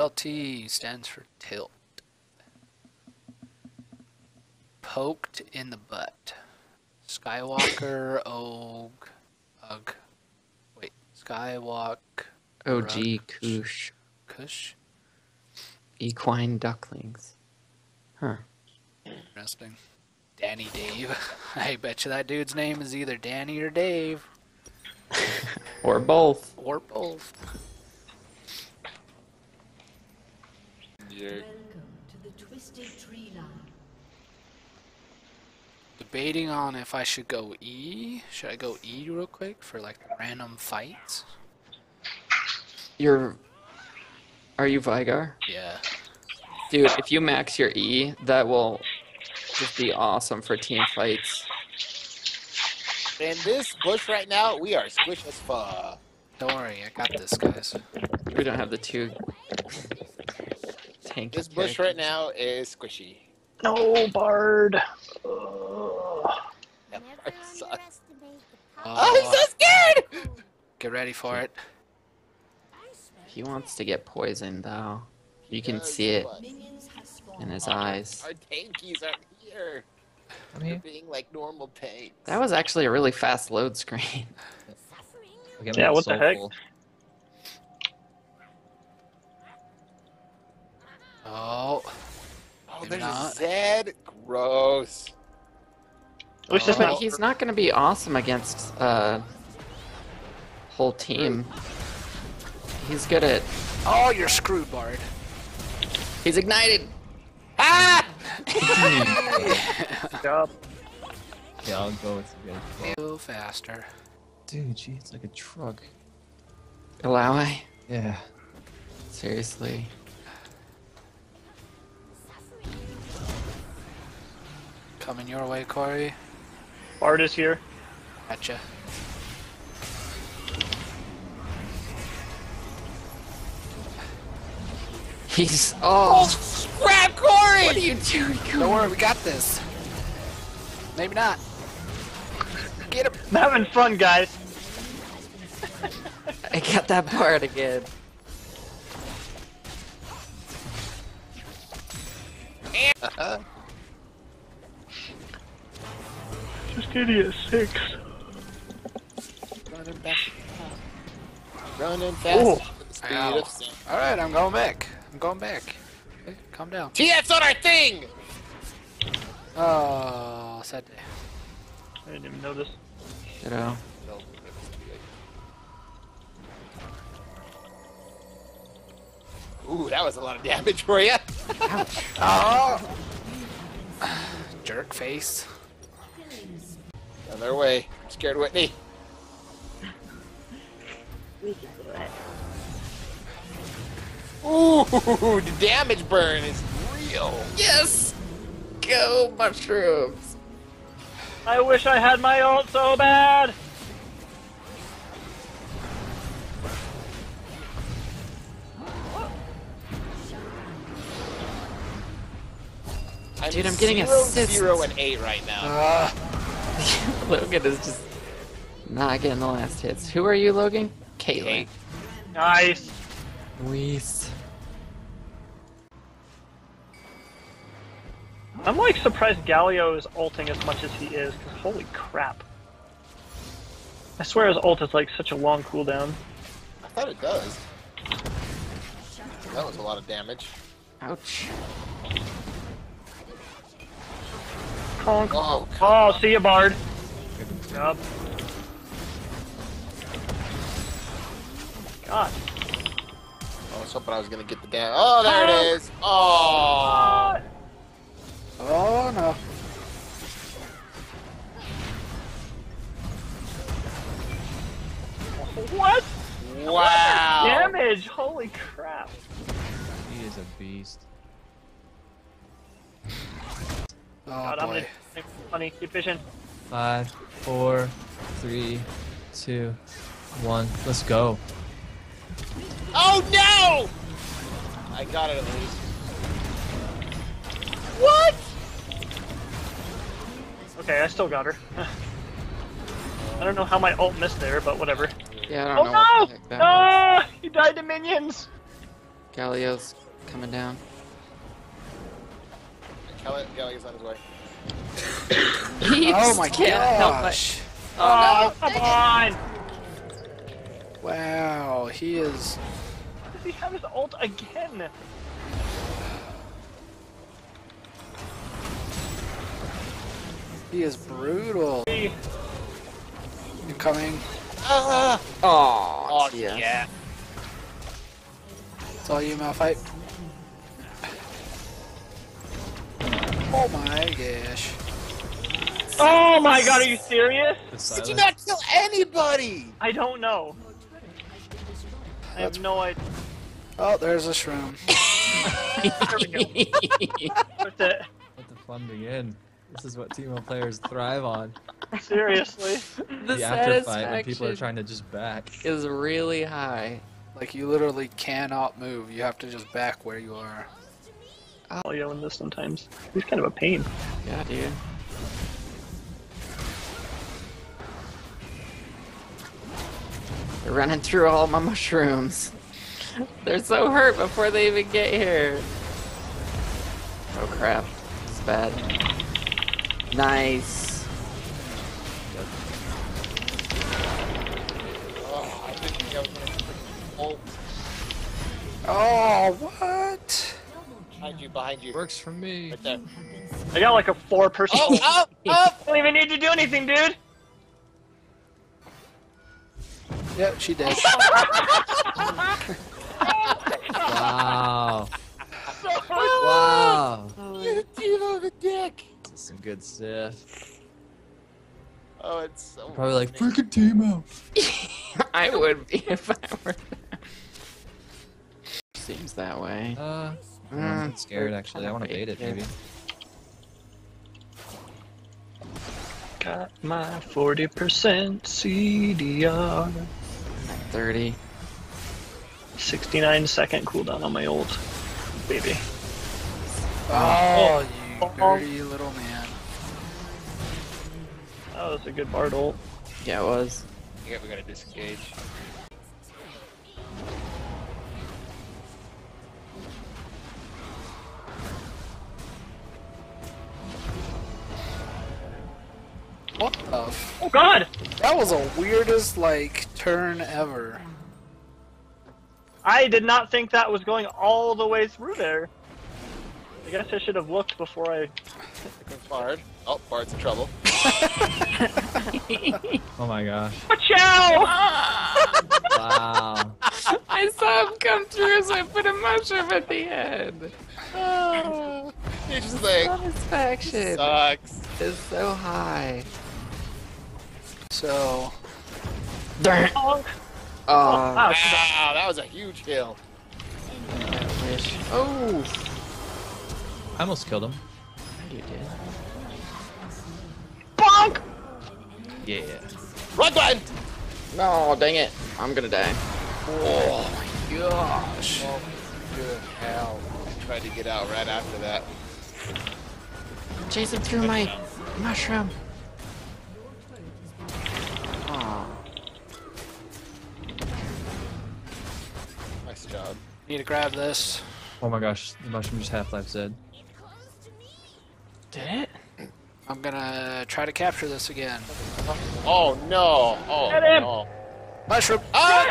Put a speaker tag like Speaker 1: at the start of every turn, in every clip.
Speaker 1: LT stands for tilt. Poked in the butt. Skywalker, Og. Wait, Skywalk,
Speaker 2: OG
Speaker 1: Rug-
Speaker 2: Koosh.
Speaker 1: Kush?
Speaker 2: Equine ducklings. Huh.
Speaker 1: Interesting. Danny Dave. I bet you that dude's name is either Danny or Dave.
Speaker 2: Or both.
Speaker 1: Or both.
Speaker 3: Jerk.
Speaker 4: Welcome to the Twisted Tree Line.
Speaker 1: Debating on if I should go E. Should I go E real quick for like random fights?
Speaker 2: You're. Are you Veigar?
Speaker 1: Yeah.
Speaker 2: Dude, if you max your E, that will just be awesome for team fights.
Speaker 3: In this bush right now, we are squish as fuck.
Speaker 1: Don't worry, I got this, guys.
Speaker 2: We don't have the two tank.
Speaker 3: This bush right now is squishy.
Speaker 5: No, Bard. Ugh.
Speaker 3: That
Speaker 6: Never
Speaker 3: part sucks.
Speaker 6: underestimate the
Speaker 1: Oh,
Speaker 3: Oh, I'm so scared!
Speaker 1: Get ready for it.
Speaker 2: He wants to get poisoned, though. You can
Speaker 3: oh,
Speaker 2: see it
Speaker 3: but
Speaker 4: Minions have spawned.
Speaker 2: in his eyes.
Speaker 3: Our tankies aren't here.
Speaker 7: I'm
Speaker 3: They're
Speaker 7: here.
Speaker 3: being like normal tanks.
Speaker 2: That was actually a really fast load screen.
Speaker 7: Look
Speaker 5: Yeah, what the heck?
Speaker 7: full.
Speaker 1: Oh,
Speaker 3: Oh,
Speaker 1: Maybe
Speaker 3: there's
Speaker 1: not.
Speaker 3: a Zed. Gross.
Speaker 5: At least it's
Speaker 2: But he's not going to be awesome against uh whole team. He's good at.
Speaker 1: oh, you're screwed, Bard.
Speaker 2: He's ignited.
Speaker 3: Ah!
Speaker 5: job.
Speaker 7: Yeah, I'll go with you guys.
Speaker 1: Go faster.
Speaker 7: Dude, gee, it's like a truck.
Speaker 2: Allow I?
Speaker 7: Yeah.
Speaker 2: Seriously.
Speaker 1: Coming your way, Corey.
Speaker 5: Bard is here.
Speaker 1: Gotcha.
Speaker 2: He's. Oh!
Speaker 3: oh Grab Corey!
Speaker 2: What are you doing?
Speaker 1: Don't worry, we got this. Maybe not. Get him.
Speaker 5: I'm having fun, guys.
Speaker 2: I got that part again.
Speaker 5: Just give you a six.
Speaker 3: Running back. Running fast.
Speaker 5: Ooh.
Speaker 3: speed
Speaker 1: Ow.
Speaker 3: of.
Speaker 1: All right, I'm going back. I'm going back. Okay, calm down.
Speaker 3: TF's on our thing!
Speaker 1: Oh, sad day.
Speaker 5: I didn't even notice.
Speaker 2: You know.
Speaker 3: Ooh, that was a lot of damage for you. Ouch.
Speaker 1: Oh. Jerk face.
Speaker 3: On their way. Scared Whitney. We can do it. Ooh, the damage burn is real.
Speaker 2: Yes! Go, mushrooms!
Speaker 5: I wish I had my ult so bad.
Speaker 2: Dude, I'm getting
Speaker 3: zero,
Speaker 2: assists.
Speaker 3: Zero and eight right now.
Speaker 1: Uh,
Speaker 2: Logan is just not getting the last hits. Who are you, Logan? Caitlyn.
Speaker 3: Kate.
Speaker 5: Nice.
Speaker 2: Luis.
Speaker 5: I'm like surprised Galio is ulting as much as he is, because holy crap. I swear his ult is like such a long cooldown.
Speaker 3: I thought it does. That was a lot of damage.
Speaker 2: Ouch.
Speaker 5: Conk.
Speaker 3: Oh,
Speaker 5: Oh, see ya, Bard. Good job. God.
Speaker 3: I was hoping I was gonna get the damn. Oh, there it is. Oh.
Speaker 1: Oh no.
Speaker 5: What?
Speaker 3: Wow.
Speaker 5: Damage! Holy crap.
Speaker 7: He is a beast.
Speaker 1: Oh
Speaker 5: God, I'm
Speaker 1: boy.
Speaker 5: gonna funny. Keep fishing.
Speaker 7: Five, four, three, two, one. Let's go.
Speaker 3: Oh no! I got it at least. What?
Speaker 5: Okay, I still got her. I don't know how my ult missed there, but whatever.
Speaker 2: Yeah, I don't
Speaker 5: Oh
Speaker 2: know what the
Speaker 5: no!
Speaker 2: heck that was.
Speaker 5: Ah! He died to minions!
Speaker 2: Galio's coming down.
Speaker 3: Kelly, Kelly's on his way.
Speaker 2: He
Speaker 1: Oh my
Speaker 2: can't help it.
Speaker 1: gosh!
Speaker 5: Oh, come on!
Speaker 1: Wow, he is.
Speaker 5: Does he have his ult again?
Speaker 1: He is brutal.
Speaker 5: He-
Speaker 1: Incoming.
Speaker 3: Ah!
Speaker 2: Oh,
Speaker 3: Oh,
Speaker 2: yeah.
Speaker 3: yeah.
Speaker 1: It's all you, Malphite. Oh my gosh.
Speaker 5: Oh my god, are you serious?
Speaker 3: Did you not kill anybody?
Speaker 5: I don't know. I have no idea.
Speaker 1: Oh, there's a shroom.
Speaker 5: There we go. That's it.
Speaker 7: Let the fun begin. This is what Teemo players thrive on.
Speaker 5: Seriously.
Speaker 2: the
Speaker 7: the after fight when people are trying to just back.
Speaker 2: is really high.
Speaker 1: Like you literally cannot move. You have to just back where you are.
Speaker 5: I'll yell in this sometimes. He's kind of a pain.
Speaker 2: Yeah, dude. They're running through all my mushrooms. They're so hurt before they even get here. Oh crap. It's bad. Nice.
Speaker 3: Oh,
Speaker 1: what?
Speaker 3: Behind you, behind you.
Speaker 7: Works for me.
Speaker 3: Right there.
Speaker 5: I got like a four person.
Speaker 3: Oh, up, up!
Speaker 5: don't even need to do anything, dude.
Speaker 1: Yep, she did.
Speaker 7: Wow.
Speaker 5: So
Speaker 7: Wow.
Speaker 3: You Teemo the dick!
Speaker 7: This is some good stuff.
Speaker 3: Oh, it's so
Speaker 7: Probably like freaking Teemo.
Speaker 2: I would be if I were there. Seems that way.
Speaker 7: Uh, I'm
Speaker 2: Mm,
Speaker 7: a bit scared actually. I want to bait it
Speaker 2: bait
Speaker 7: maybe.
Speaker 5: Got my 40% CDR.
Speaker 2: 30.
Speaker 5: 69 second cooldown on my old Baby.
Speaker 1: Oh, you
Speaker 5: Oh.
Speaker 1: dirty little man.
Speaker 5: That was a good Bard ult.
Speaker 2: Yeah, it was.
Speaker 3: Yeah, we gotta disengage.
Speaker 5: Oh god!
Speaker 1: that was the weirdest like turn ever.
Speaker 5: I did not think that was going all the way through there. I guess I should have looked before I.
Speaker 3: Here Bard. Oh, Bard's in trouble.
Speaker 7: Oh my gosh.
Speaker 5: Watch out!
Speaker 7: Wow.
Speaker 2: I saw him come through, so I put a mushroom at the end.
Speaker 3: Ah, He's just like,
Speaker 2: Satisfaction
Speaker 3: sucks.
Speaker 2: is so high.
Speaker 1: So,
Speaker 2: Darn.
Speaker 5: Oh, uh,
Speaker 2: Oh,
Speaker 5: wow.
Speaker 3: Wow, that was a huge kill.
Speaker 2: Oh,
Speaker 7: I almost killed him.
Speaker 2: you did.
Speaker 5: Bonk!
Speaker 7: Yeah.
Speaker 3: Run button!
Speaker 2: No, dang it. I'm gonna die.
Speaker 1: oh my gosh.
Speaker 3: Oh, good hell. I tried to get out right after that.
Speaker 2: Chase him through my mushroom.
Speaker 1: Need to grab this.
Speaker 7: Oh my gosh. The mushroom just Half-Life said.
Speaker 2: Did it?
Speaker 1: I'm gonna try to capture this again.
Speaker 3: Oh no! Oh no!
Speaker 1: Mushroom.
Speaker 3: Ah!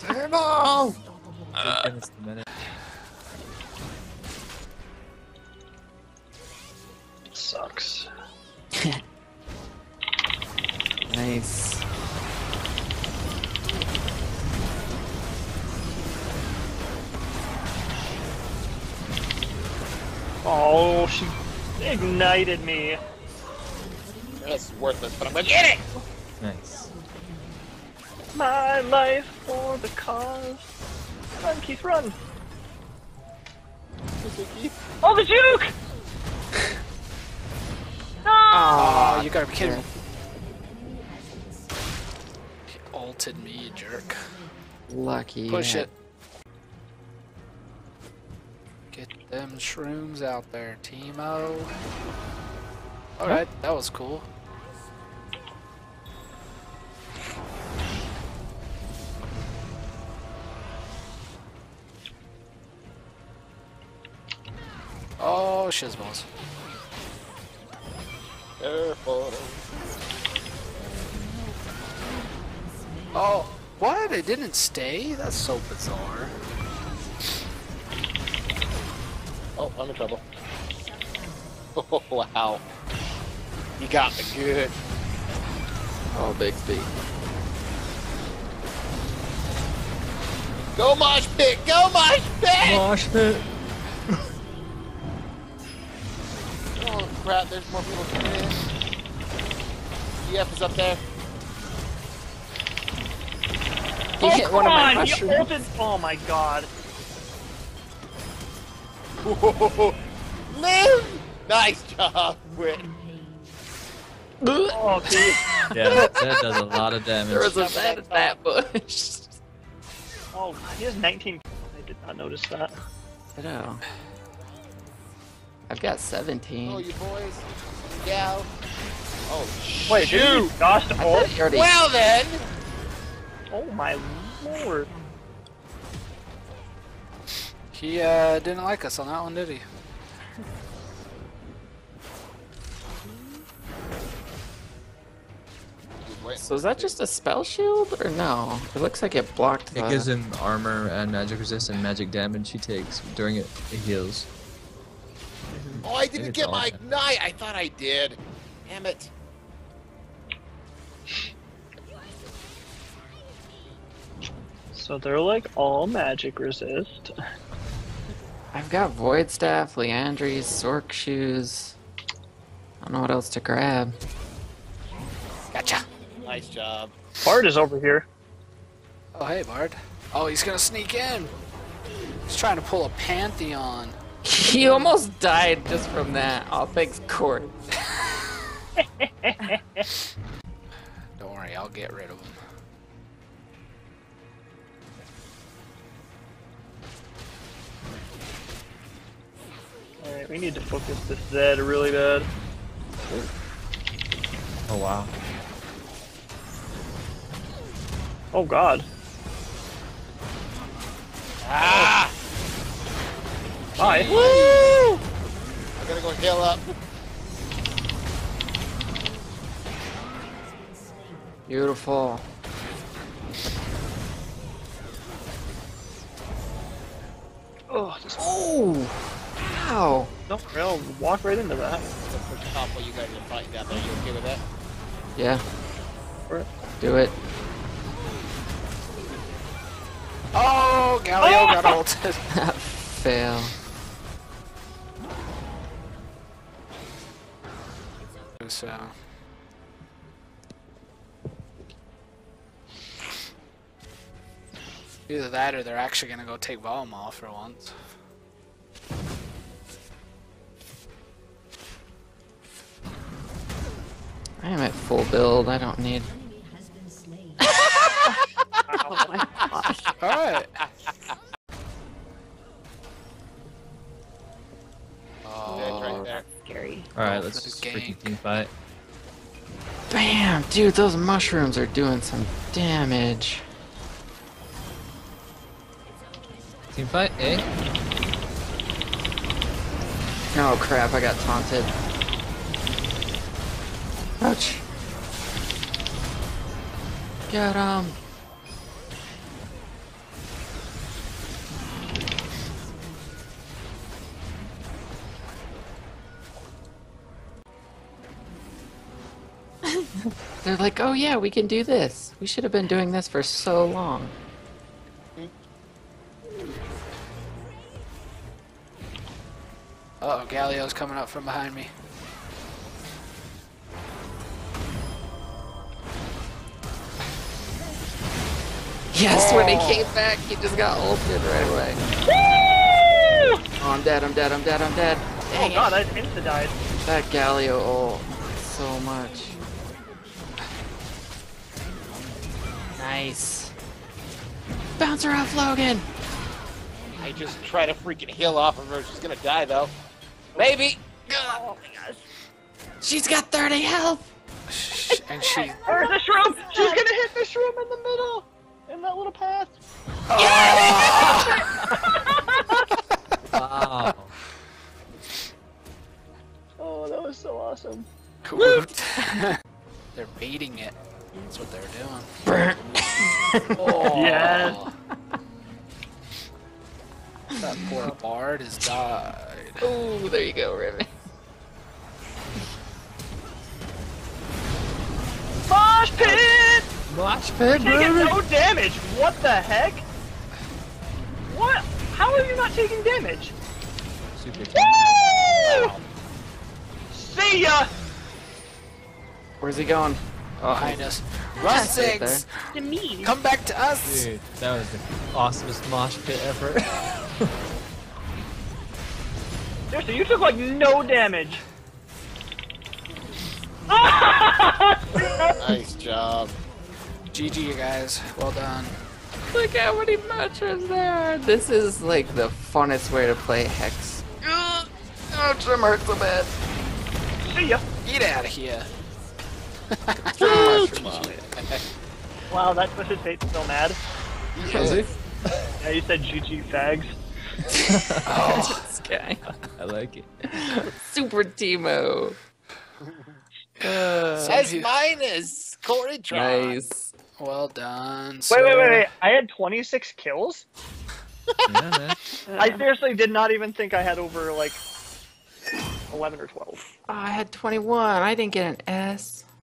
Speaker 3: Teemo!
Speaker 7: Eight minutes a.
Speaker 5: Sucks. Oh, she ignited me.
Speaker 3: That's worthless, but I'm gonna get it!
Speaker 7: Nice.
Speaker 5: My life for the cause. Run, Keith, run. Oh, the juke!
Speaker 1: Oh, you gotta be kidding me. He ulted me, jerk.
Speaker 2: Lucky.
Speaker 1: Push
Speaker 2: yeah.
Speaker 1: it. Get them shrooms out there, Teemo. Alright, that was cool. Oh, shizballs.
Speaker 3: Careful.
Speaker 1: Oh, what? It didn't stay? That's so bizarre.
Speaker 3: Oh, I'm in trouble. Oh, wow. You got me good.
Speaker 2: Oh, Bixby.
Speaker 3: Go Mosh Pit! Go Mosh Pit!
Speaker 7: Mosh pit.
Speaker 3: Oh crap, there's more people coming in. EF is up there.
Speaker 2: He
Speaker 5: oh,
Speaker 2: hit
Speaker 5: come
Speaker 2: one of my
Speaker 5: on! He
Speaker 2: mushrooms.
Speaker 5: Oh my god.
Speaker 3: Live! Nice job, Wit.
Speaker 5: Oh, dude.
Speaker 7: Yeah, that does a lot of damage.
Speaker 2: There was a bad in that bush.
Speaker 5: Oh, he has 19. I did not notice that.
Speaker 2: I know. I've got 17.
Speaker 3: Oh, you boys. Gal. Oh,
Speaker 5: Wait,
Speaker 3: shoot!
Speaker 5: he Gosh,
Speaker 2: I thought you already-
Speaker 3: Well then!
Speaker 5: Oh my lord.
Speaker 1: He uh, didn't like us on that one, did he?
Speaker 2: So is that just a spell shield or no? It looks like it blocked the...
Speaker 7: It gives him armor and magic resist and magic damage he takes during it. It heals.
Speaker 3: Oh, I didn't get my
Speaker 7: that.
Speaker 3: ignite. I thought I did. Damn it.
Speaker 5: So they're like all magic resist.
Speaker 2: I've got Void Staff, Liandry's, Sorc Shoes. I don't know what else to grab.
Speaker 3: Gotcha. Nice job.
Speaker 5: Bard is over here.
Speaker 1: Oh, hey, Bard. Oh, he's gonna sneak in. He's trying to pull a Pantheon.
Speaker 2: He almost died just from that. Oh, thanks, Court.
Speaker 1: Don't worry, I'll get rid of him.
Speaker 5: Alright, we need to focus this Zed really bad.
Speaker 7: Oh wow.
Speaker 5: Oh god.
Speaker 3: Ah!
Speaker 5: Bye.
Speaker 3: Woo! I gotta go heal up.
Speaker 2: Beautiful.
Speaker 5: Oh, just
Speaker 2: Oh! Wow!
Speaker 5: no, I'll walk right into that.
Speaker 3: You guys are fighting down there? You okay with that?
Speaker 2: Yeah, do it.
Speaker 1: Oh, Galio got ulted.
Speaker 2: Fail.
Speaker 1: So. Either that or they're actually gonna go take off for once.
Speaker 2: I am at full build. I don't need.
Speaker 4: Enemy has been slain.
Speaker 2: Oh my gosh.
Speaker 1: Alright.
Speaker 3: Yeah, it's right there.
Speaker 6: Scary.
Speaker 7: Alright,
Speaker 1: Oh,
Speaker 7: let's
Speaker 1: for the
Speaker 7: just freaking team fight.
Speaker 2: Bam! Dude, those mushrooms are doing some damage.
Speaker 7: Team fight, eh?
Speaker 2: Oh crap, I got taunted. Ouch. Get him. They're like, oh yeah, we can do this. We should have been doing this for so long.
Speaker 1: Uh oh, Galio's coming up from behind me.
Speaker 2: Yes, when he oh. came back, he just got ulted right away. Oh, I'm dead, I'm dead, I'm dead, I'm dead.
Speaker 5: Oh god,
Speaker 2: it.
Speaker 5: I insta died.
Speaker 2: That Galio ult. So much. Nice. Bouncer off Logan!
Speaker 3: I just try to freaking heal off of her. She's gonna die though.
Speaker 2: Maybe! Oh my gosh. She's got 30 health!
Speaker 1: And she.
Speaker 5: Where's the shroom? She's gonna hit the shroom in the middle! In that little path.
Speaker 7: Wow.
Speaker 5: Oh, that was so awesome. Cool.
Speaker 1: they're baiting it. That's what they're doing. oh.
Speaker 5: Yes.
Speaker 1: That poor bard has died.
Speaker 2: Oh, there you go, Riven.
Speaker 5: Mosh pit!
Speaker 7: Watch pit,
Speaker 5: Taking no damage. What the heck? What? How are you not taking damage?
Speaker 7: Super
Speaker 5: Woo! See ya!
Speaker 2: Where's he going? Oh,
Speaker 1: Behind us.
Speaker 2: Right
Speaker 1: Russings!
Speaker 5: To me.
Speaker 1: Come back to us!
Speaker 7: Dude, that was the awesomest mosh pit ever.
Speaker 5: Seriously, you took like no damage.
Speaker 3: Nice job.
Speaker 1: GG, you guys. Well done.
Speaker 2: Look how many matches there are. This is like the funnest way to play Hex. Ugh. Oh, Trim hurts a bit.
Speaker 5: See ya.
Speaker 1: Get out of here.
Speaker 2: Trim
Speaker 3: Come on.
Speaker 5: Wow, that Twisted Fate's so mad.
Speaker 7: Was he?
Speaker 5: Yeah, you said GG fags.
Speaker 2: this guy.
Speaker 7: I like it.
Speaker 2: Super Teemo. Uh,
Speaker 3: S minus. Corey tried.
Speaker 2: nice.
Speaker 1: Well done.
Speaker 5: Wait,
Speaker 1: sir.
Speaker 5: wait, wait, wait. I had 26 kills?
Speaker 7: Yeah, man.
Speaker 5: I seriously did not even think I had over like 11 or 12.
Speaker 2: Oh, I had 21. I didn't get an S.